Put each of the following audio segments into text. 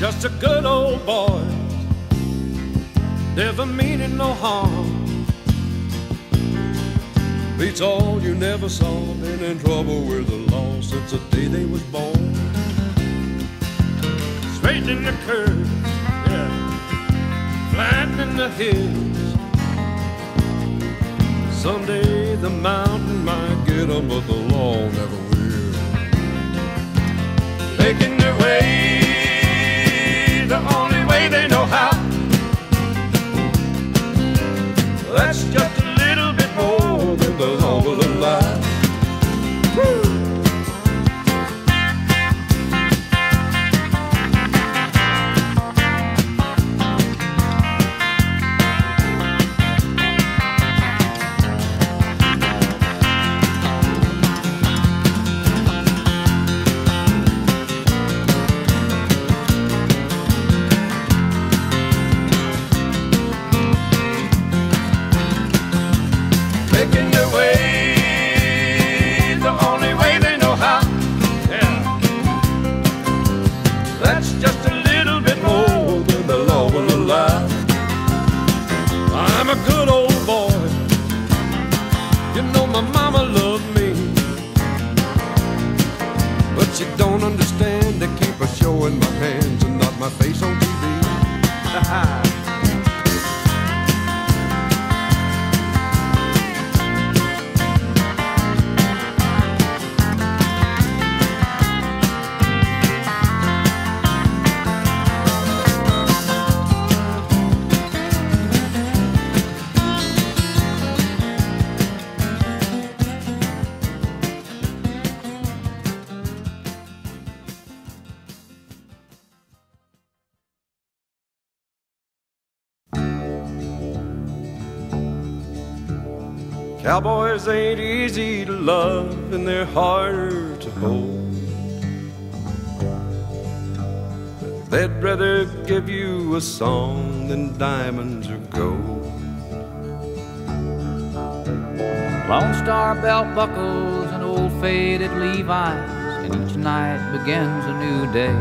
just a good old boy, never meaning no harm. Beats all you never saw, been in trouble with the law since the day they was born. Straight in the curve, yeah, flattening the hills. Someday the mountain might get 'em, but the law never will. That's That's just a little bit more than the law will allow. I'm a good old boy. You know my mama loved me. But she don't understand. They keep her showing my hands and not my face on TV. Cowboys ain't easy to love and they're harder to hold. They'd rather give you a song than diamonds or gold. Lone Star belt buckles and old faded Levi's, and each night begins a new day.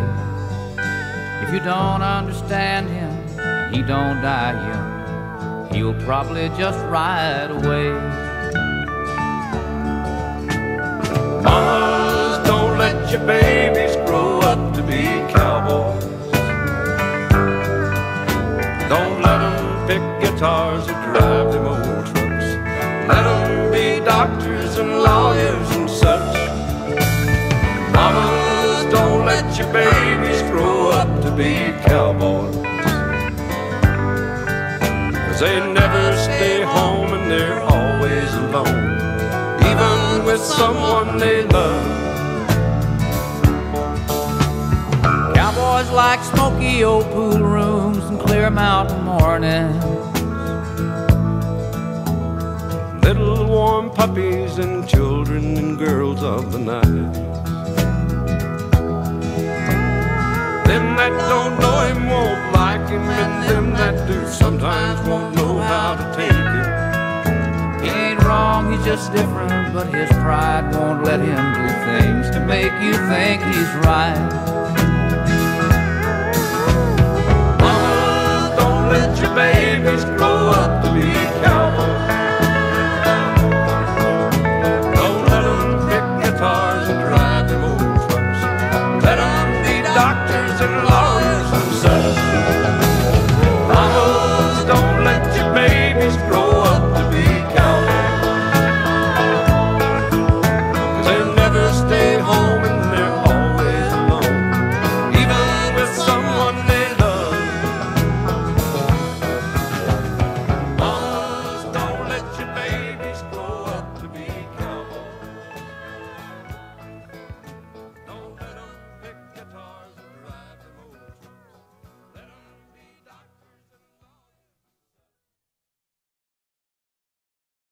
If you don't understand him, he don't die young, he'll probably just ride away. Mamas, don't let your babies grow up to be cowboys. Don't let them pick guitars or drive them old trucks. Let them be doctors and lawyers and such. Mamas, don't let your babies grow up to be cowboys. They never stay home and they're always alone. Even with someone they love. Cowboys like smoky old pool rooms and clear mountain mornings. Little warm puppies and children and girls of the night. Them that don't know him won't like and them that do sometimes won't know how to take it. He ain't wrong, he's just different, but his pride won't let him do things to make you think he's right.